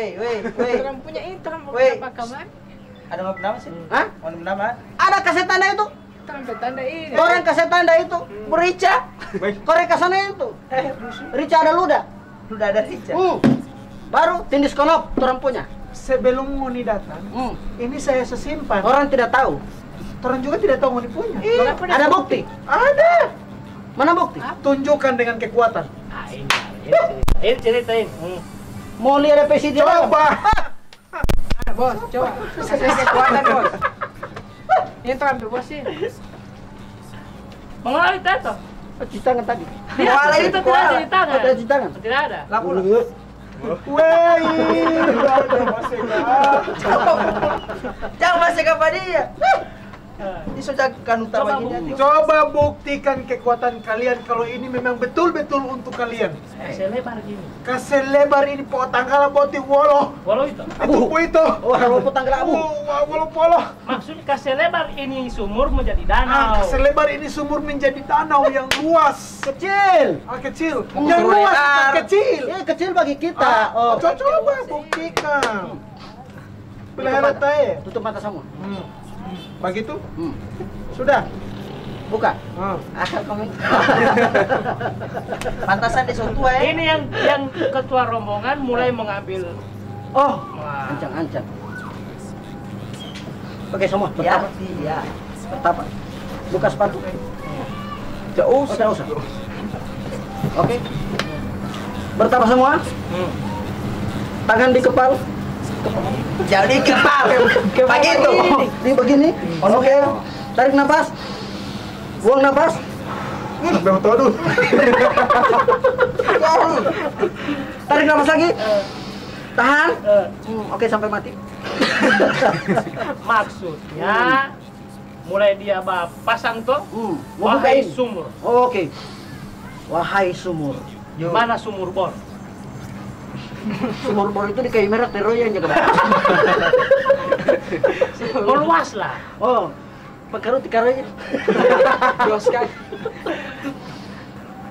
Weh, weh, weh. Orang punya itu orang Weh. apa kamar? Ada nggak nama sih? Hah? Mau nama? Ada kasih tanda itu. Orang bertanda ini. Orang kasih tanda itu. Berica. Korek ke sana itu. Rica ada luda. Udah ada Rica. Hmm. Baru tindis konop orang punya. Sebelum Moni datang, Hmm. ini saya sesimpan. Orang tidak tahu. Orang juga tidak tahu Moni punya. Iya, ada bukti. Ada. Mana bukti? Tunjukkan dengan kekuatan. Ah, ini. Ini cerita. Ini ceritain. Hmm. Mau lihat PC di dalam. Coba. Ah, bos, coba. Kasih kekuatan, bos. Ini tuh ambil bos ini. Mengalami tato. Cuci tangan tadi. Koala itu tidak ada di tangan. Ada cuci tangan. Tidak ada. Lapu lah. Wey. Jangan masih ke dia. Ini sudah kan utama Coba, gini. Bu. Coba buktikan kekuatan kalian kalau ini memang betul-betul untuk kalian. Saya lebar gini. Kasih lebar ini po tanggala boti wolo. Walau itu. Itu po itu. Oh, harus potong gelabu. Oh, wolo polo. Maksudnya kasih lebar ini sumur menjadi Ah, danau. kasih lebar ini sumur menjadi danau yang luas. Kecil. Ah, kecil. Oh, Yang luas kecil. Ya, kecil bagi kita. Ah, Oh. coba coba buktikan. Pelihara tae. Tutup mata semua. Hmm. Begitu? Hmm. Sudah. Buka. Ah. Asal kamu. Pantasan di tua ya. Ini yang yang ketua rombongan mulai mengambil Oh, ancang-ancang. Oke semua, Ya, bertapa. iya. Bertapa. Buka sepatu. Jauh. Oh, tidak usah. Oke. Bertapa semua. Hmm. Tangan di kepala. Jadi kepal. Begitu. Ini begini. Oke. Tarik nafas. Buang nafas. Sampai mau tahu dulu. Tarik nafas lagi. Tahan. Hmm, Oke sampai mati. maksudnya mulai dia pasang tuh Hmm, mau wahai sumur. Oke. Wahai sumur. Di mana sumur bor? Sumur bor itu di kayu merah terus yang jaga. Meluas lah. Oh, pekarut dikaranya. Jos kan.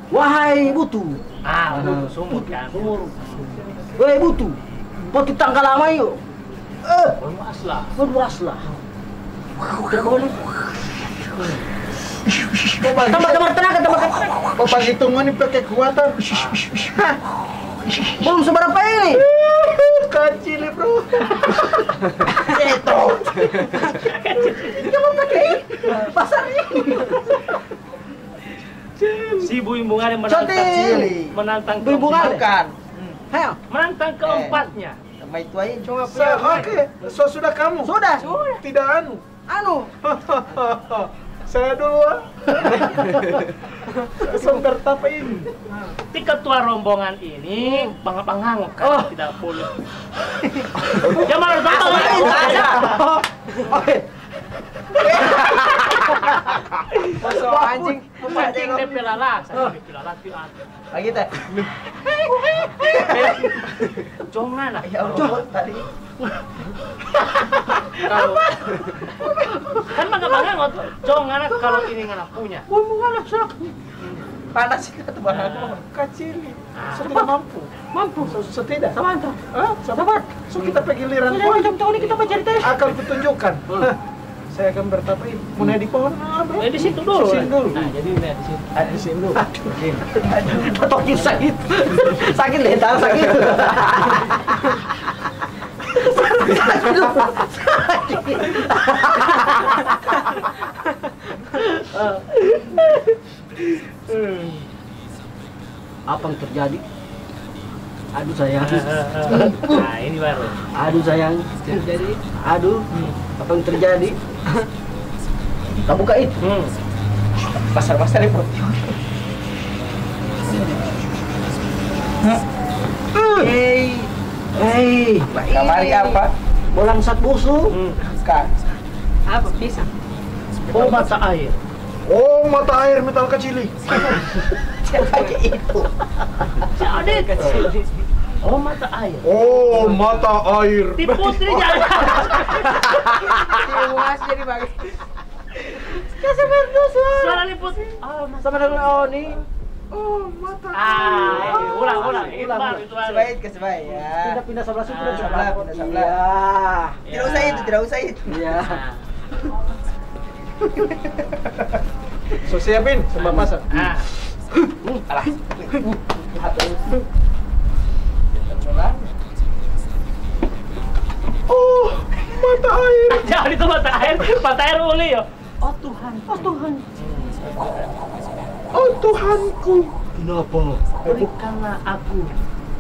Wahai butu. Ah, itu sumur kan. Sumur. Wahai butu. Potu tanggal lama yuk. Eh, Meluas lah. berluaslah. Tidak boleh. Tambah tambah tenaga, tambah tenaga. Oh, begitu Moni pakai kekuatan. Belum seberapa ini. Kecil, bro. Itu. Coba pakai pasar ini. Si Bu Imbungan yang menantang Cantik. menantang Bu Imbungan. Bukan. Heo, menantang keempatnya. Sama itu aja. Coba punya. Oke, so sudah kamu. sudah. Tidak anu. Anu, Saya dulu ah. Saya bertapa ini. Si ketua rombongan ini bangga-bangga kan Oh. tidak boleh. Jangan malu tahu. Oke. Masuk anjing. Pancing dia pelala, saya pelala tu ada. Lagi teh. Jangan lah. Ya Allah, tadi. Kalau kan bangga-bangga ngotot. Jangan lah kalau ini ngana punya. Panas sih kata bang. Kecil. So tidak mampu. Mampu. So, so tidak. Sama antar. Ah, sabar. So kita pergi liran pohon. tahun ini kita bercerita. Akan kutunjukkan. Saya akan bertapa ini. Mau naik di pohon? Ah, bro. Di situ dulu. Di sini dulu. Nah, jadi lihat di situ. Ah, di sini dulu. Tokin sakit. Sakit tak sakit. Apa yang terjadi? Aduh sayang. Nah, ini baru. Aduh sayang. Jadi Aduh. Apa yang terjadi? Tak bukain. Hmm. Pasar-pasar itu. Hei. Hei. Kamari apa? Bolang sat busuk. Hmm. Kan. apa pisang? Oh, mata air. Oh, mata air metal kecil. Pakai itu. Jadi kecil. Oh, mata air. Oh, mata air. Di putri jangan. Tiwas jadi bagus. Suara liput. Oh, Sama dengan Oni. Oh, mata Ah, ulang, ulang. Ulang. Sebaik ke sebaik ya. Pindah-pindah sebelah situ. Ah. Sebelah, pindah sebelah. Iya. Tidak usah itu, tidak usah itu. Iya. So siapin sembah masak. Nah, Oh, mata air. jangan itu mata air, mata air uli ya. Oh Tuhan, oh Tuhan, Oh Tuhanku, Kenapa? berikanlah aku.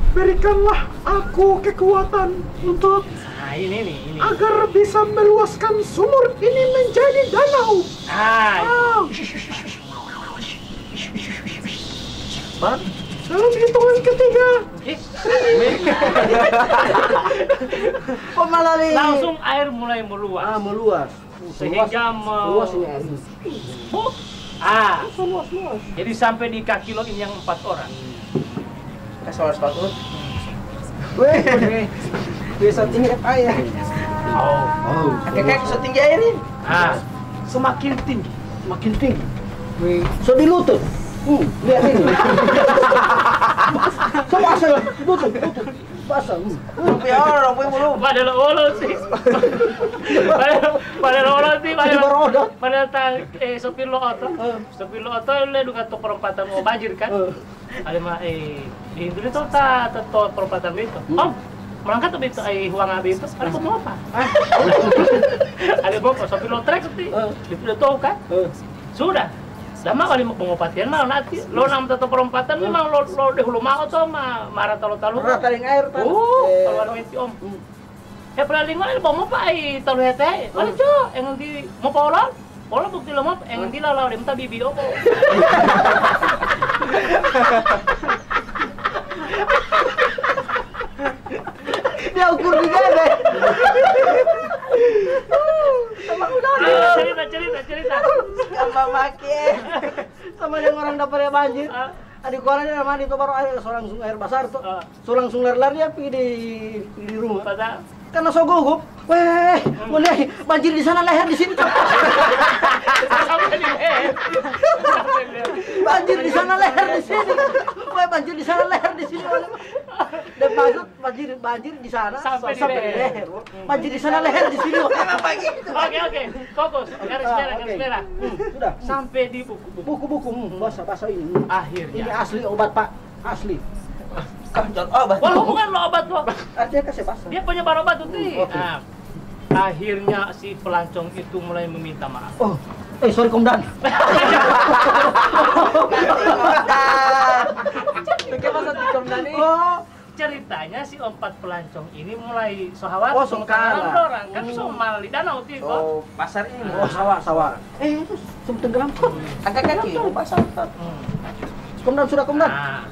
berikanlah aku kekuatan untuk Nah ini nih, ini. agar bisa meluaskan sumur ini menjadi danau. Ah, Ah, dalam hitungan ketiga, eh, nih? langsung air mulai Ah, meluas. meluas. Sehingga me- meluas ini air. Oh, ah, Meluas, meluas. jadi sampai di kaki lo ini yang empat orang. Kasih sepatu. Weh, weh. Bisa tinggi air. Oh, Oh. Kakek so tinggi air ini. ah, semakin tinggi. Makin tinggi. Weh. So di lutut. Hmm, lihat ini. so basah, lutut, lutut. Basah. Hmm. Rupiah orang, rupiah belum. Pada lo olo sih. Pada pada lo olo sih, pada barodot. pada tang eh sopir lo oto. Sopir lo oto le duka to perempatan mau banjir kan. Eh. Ada mah eh di itu itu ta to perempatan itu. Om, merangkat tuh itu eh huang abi itu. Ada mau apa? Ada mau apa? Sopir lo trek sih. Eh. Itu udah tahu kan? Eh. Sudah. Sama kali mau pengobatian mau nanti lo nam tato perempatan memang lo lo deh lo mau tuh mah marah talo talo. Rata dengan air tadi. Oh, Eh. kalau ada menti om. Ya pernah lingkungan ini mau apa ai tahu hete. Kalau cu, yang di mau pola, pola bukti lo mau, yang di lalau dia minta bibi opo. Dia ukur juga deh. Ah, Cerita cerita cerita. Gambar maki. Sama yang orang dapatnya banjir. Ah, Adik orang dia mandi itu baru air, so langsung air besar tuh. Ah. So langsung lar-lar dia pergi di, pergi di rumah. Pada Karena so gugup, weh, boleh banjir di sana leher di sini. banjir di sana leher di sini. Weh, banjir di sana leher di sini. Dan maksud banjir banjir di sana Sampai di sampai di leher. Banjir di sana leher di sini. Begitu. Oke oke, fokus. Garis Ah, merah, oke. garis merah. Hmm, Sudah. Sampai di buku-buku. Buku-buku hmm, bahasa bahasa ini. Ini Akhirnya. asli obat pak, asli. Kantor obat. Wah, bukan lo obat lo. Artinya kasih bahasa. Dia punya baru obat tuh. Ti. Oke. Nah, akhirnya si pelancong itu mulai meminta maaf. Oh, eh sorry komdan. Oh, ceritanya si empat pelancong ini mulai sohawat Oh, tangan orang kan somal di danau tuh. Oh, pasar ini. oh sawah sawah. Eh, itu sumber tenggelam. Angkat kaki, oh, pasar. Hmm. Komdan sudah komdan. Nah,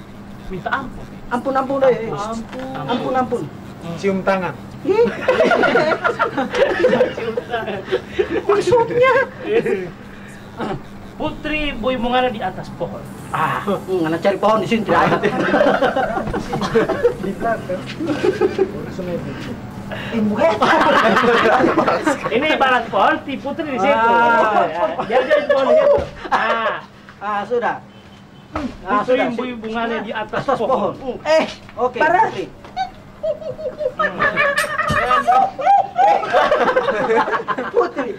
minta ampun. Ampun ampun deh. Ampun. Ampun ampun. cium tangan. Maksudnya? Putri Boy Mungara di atas pohon. Ah, anak cari pohon di sini tidak ada. Ini ibarat pohon, ti Putri di situ. Ah. Ya, Dia di pohon di situ. Ah, Ah, sudah. Ah, Putri sudah. Boy Mungara di atas, Atas pohon. pohon. Hmm. Eh, oke. Parah. Putri.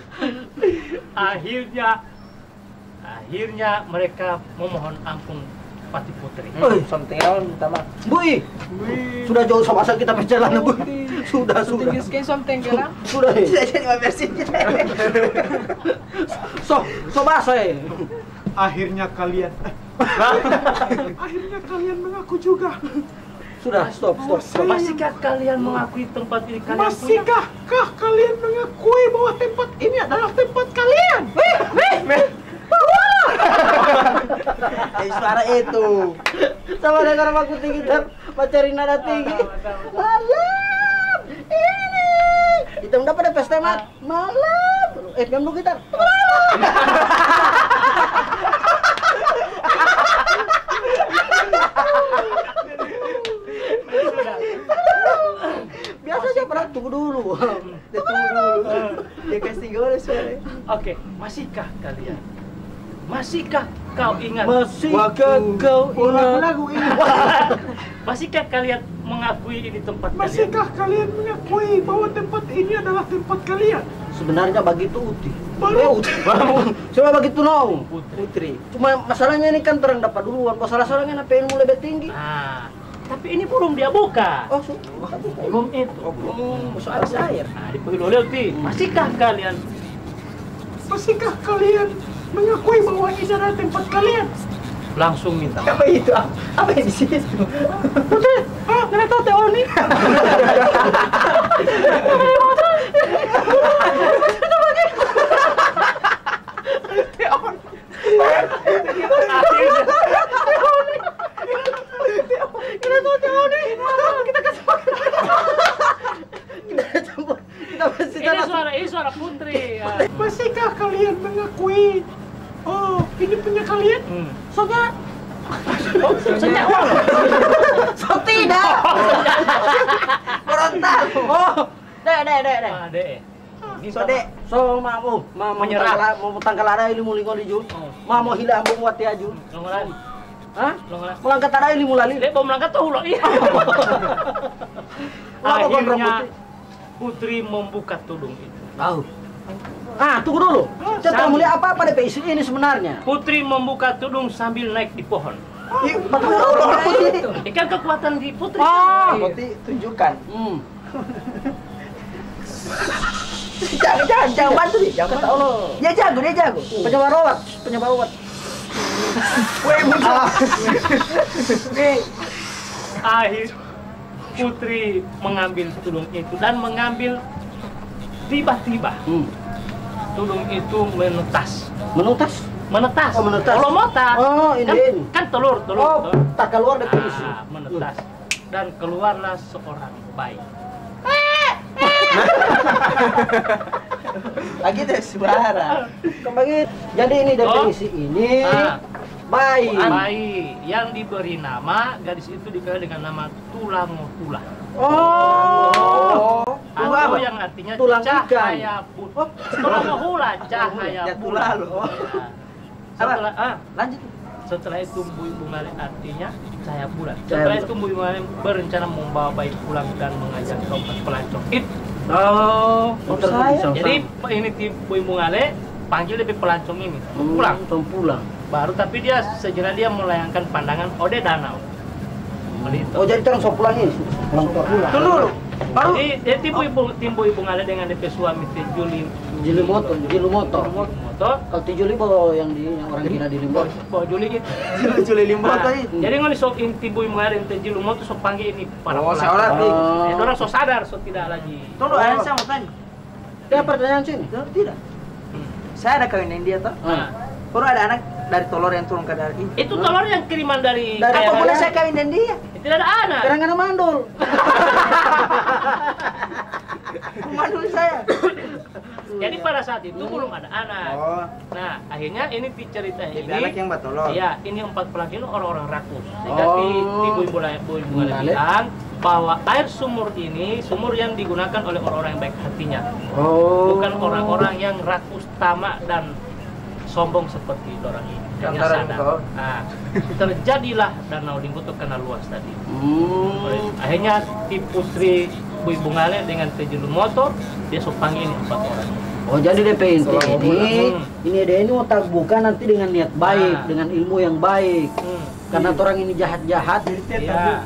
Akhirnya, akhirnya mereka memohon ampun Pati Putri. Oi, Something else minta maaf. Bui. Sudah jauh sama masa kita perjalanan, Bu. Sudah, sudah. Tinggi something kira. Sudah, eh. Tidak jadi versi. So, so bahasa eh. Akhirnya kalian eh, Akhirnya kalian mengaku juga. Sudah, stop, stop, stop. Masihkah kalian mengakui tempat ini kalian punya? Masihkah kah kalian mengakui bahwa tempat ini adalah tempat kalian? Eh, suara itu. Sama dengan aku tinggi dan mencari nada tinggi. Malam ini. Kita udah pada pesta mat. Malam. Eh, kan lu gitar. Biasa aja pernah tunggu dulu. Dia tunggu dulu. Dia kasih gue suara. Oke, masihkah kalian? Masihkah kau ingat? Masih Waktu- kau Oh, ingat lagu-lagu ini. Masihkah kalian mengakui ini tempat kalian? Masihkah kalian mengakui bahwa tempat ini adalah tempat kalian? Sebenarnya begitu Uti. Baru. Eh, Uti. Cuma begitu no. Putri. Putri. Cuma masalahnya ini kan terang dapat duluan. Masalah-salahnya apa ilmu lebih tinggi? Nah, tapi ini belum dia buka. Oh, sudah. Belum itu. Masuk habis air. Nah, dipanggil oleh Uti. Masihkah kalian? Masihkah kalian mengakui bahwa ini adalah tempat kalian? Langsung minta. Apa itu? Apa yang di situ? Putri, ah, nggak tahu teh Oni. Kita tuh Oni. Kita kasih Kita pasti Ini suara, ini suara Putri. Ya. Masihkah kalian mengakui? Oh, ini punya kalian? Hmm. Soalnya Oh, sejak awal. So tidak. Gorontalo. Oh, dek, dek, dek, dek. Ah, deh. Ini So, Dek. So, mau, mau Menyerah. Mau tangkal ada ilmu Oh. Mau mau hilang mau buat aju. Longolan. Hah? Melangkat ada lali. Dek, mau melangkah tuh. Iya. Apa kon Akhirnya? Putri membuka tudung itu. Tahu. Ah, tunggu dulu. Tak sambil. melihat apa-apa DP isi ini sebenarnya. Putri membuka tudung sambil naik di pohon. Betul itu. Ikan kekuatan di Putri. Oh. Berarti tunjukkan. Hmm. Jangan, jangan, jangan bantu dia. Jangan. Allah. Dia jago, dia jago. Penyebar obat, penyebar obat. Weh, muncul. Weh, Akhir Putri mengambil tudung itu dan mengambil tiba-tiba Hmm. tudung itu menetas. Menutas. Menetas. Oh, menetas. Kalau motar. Oh, ini, kan, ini. kan telur, telur. Oh, telur. tak keluar isi. Ah, menetas. Dan keluarlah seorang bayi. lagi deh suara. Kembali. Jadi ini DP Oh. ini Ah. bayi. Bayi yang diberi nama, gadis itu dikenal dengan nama Tulango Tula. Oh. Atau apa? yang artinya Tulang cahaya putih. Tulango Hula, cahaya Ya, pula. tula lo. Nah, Setelah, ah, Lanjut. setelah itu Bui Bungale artinya cahaya bulan. Setelah itu Bui Bungale berencana membawa bayi pulang dan mengajak keempat pelancong itu. Oh, Untuk saya. Jadi ini tim Bui Bungale panggil lebih pelancong ini Hmm, pulang. Tong pulang. Baru tapi dia sejenak dia melayangkan pandangan Ode Danau. Begitu. Oh, jadi terang so pulang ini. Pulang pulang. Dulu. Baru Jadi dia tipu ibu timbu ibu ngale dengan DP suami teh Juli Jili motor, jili motor. motor. Kalau tujuh bawa yang di yang orang kira di limbor. Bawa Juli gitu. Juli limbo Nah, jadi ngoni sok in timbu ibu ngale teh Juli motor sok panggil ini para Oh, pelaku. seorang nih. Eh, orang sok sadar sok tidak lagi. Tunggu, ada saya mau tanya. Dia pertanyaan sini. Tunggu, Tidak. Hmm. Saya ada kawin dengan dia toh. Nah, Baru ada anak dari telur yang turun ke dari ini. itu telur yang kiriman dari Dari Apa boleh saya kawin dengan dia? Tidak ada anak. Sekarang ada mandul. Manul Jadi pada saat itu belum ada anak. Oh, Nah, akhirnya ini cerita jadi ini anak yang batolor. Iya, ini empat pelaku ini orang-orang rakus. Sehingga Oh. di, di Bu Ibu Bu Ibu Ngale Ngale. bilang bahwa air sumur ini sumur yang digunakan oleh orang-orang yang baik hatinya, Oh. bukan orang-orang yang rakus, tamak dan sombong seperti orang ini. Hanya sadar. Nah, terjadilah danau Limbutu karena luas tadi. Hmm. Akhirnya di putri Ibu Ngale dengan Tejulu motor dia sok panggil ini empat orang. Oh jadi DP inti ini, hmm. ini dia ini otak buka nanti dengan niat baik, Nah. dengan ilmu yang baik. Hmm. Karena orang ini jahat-jahat, Iya.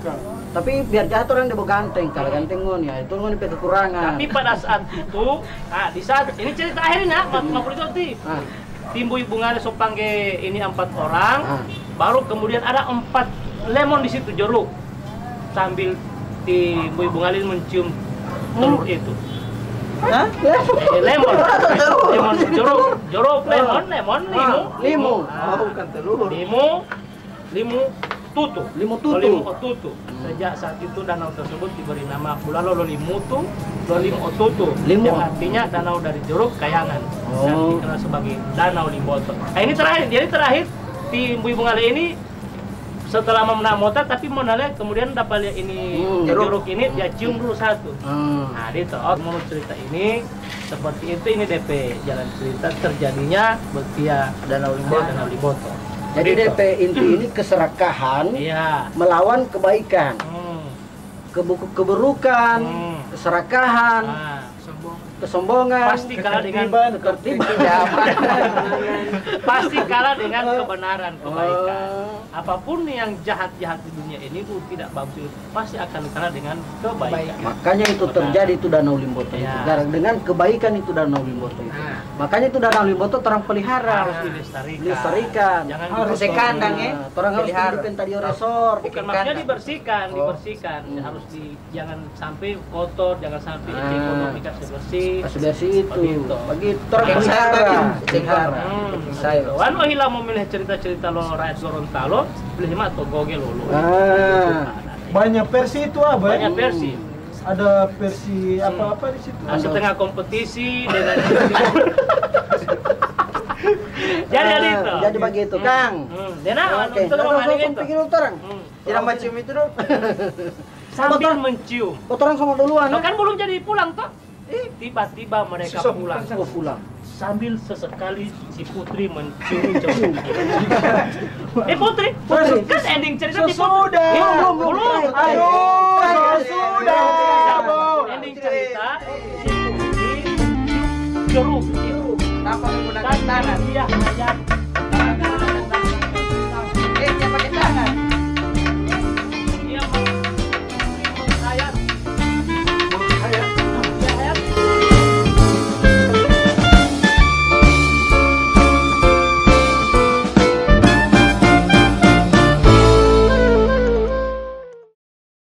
tapi biar jahat orang dia ganteng, kalau ganteng ngon ya itu ngon kekurangan. Tapi pada saat itu, ah di saat ini cerita akhirnya, Mak Mak Putri Ah, timbu ibu ngale sok panggil ini empat orang ah. baru kemudian ada empat lemon di situ jeruk sambil timbu ibu ngale mencium telur itu Hah? eh, lemon lemon jeruk jeruk lemon lemon limu Ah, limu. Oh, bukan telur. limu limu tutu Limu Oh, tutu. limu tutu sejak saat itu danau tersebut diberi nama Bulalo Lolimutu Lolim Otutu Limu. yang artinya danau dari jeruk kayangan dan Oh. dikenal sebagai Danau Limboto. Nah ini terakhir, jadi terakhir di Ibu Ibu Ngale ini setelah memenang motor tapi menolak kemudian dapat lihat ini Hmm. jeruk. ini dia cium dulu satu. Ah. Nah itu oh, menurut cerita ini seperti itu ini DP jalan cerita terjadinya betia Danau Limboto Danau Limboto. Jadi. DP inti ini keserakahan Iya. melawan kebaikan. Hmm. keburukan, Hmm. keserakahan, Nah, kesombongan, pasti kalah dengan ketertiban, pasti kalah dengan kebenaran kebaikan. Oh. Apa pun yang jahat-jahat di dunia ini itu tidak bagus itu pasti akan kalah dengan kebaikan. Makanya itu terjadi itu Danau Limboto itu. Ya. Gara- Dengan kebaikan itu Danau Limboto itu. Nah. Makanya itu Danau Limboto orang pelihara. Harus dilestarikan. Dilestarikan. Jangan Harus Kasih kandang ya. Orang harus tadi resort. Bukan kandang. dibersihkan, Oh. dibersihkan. Hmm. Harus di jangan sampai kotor, jangan sampai Ah. ekonomi kasih bersih. Bersih itu. Saya tadi, Pelihara. Hmm, Saya. Wan ohila memilih cerita-cerita lo rakyat Gorontalo, pilih mah atau goge lolo. Ah. Banyak versi itu apa ya? Banyak versi. Ada versi apa-apa di situ. Nah, setengah kompetisi dengan jadi Ah, jadi itu. Jadi begitu, Hmm. Kang. Hmm. Dan nah, Oke, itu lo gitu. bikin orang. Tidak mencium itu dong. Sambil mencium. Orang sama duluan. Lo ya? kan belum jadi pulang toh? Tiba-tiba mereka pulang. Oh, pulang. sambil sesekali si Putri mencium jauh. eh Putri, Putri. kan ending cerita di Putri. Sesudah. Eh, Belum,